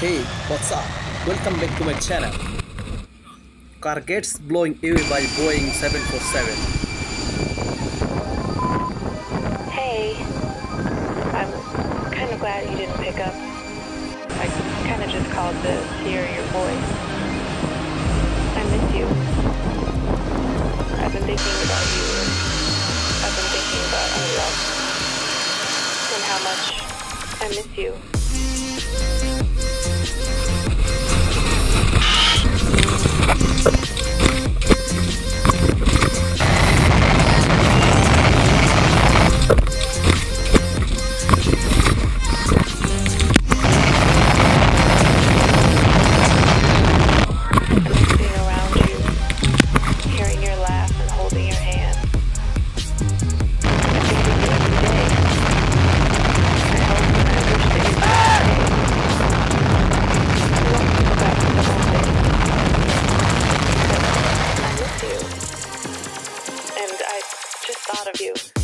Hey, what's up? Welcome back to my channel. Car gets blowing away by Boeing 747. Hey, I'm kind of glad you didn't pick up. I kind of just called to hear your voice. I miss you. I've been thinking about you. I've been thinking about our love and how much I miss you. Thought of you.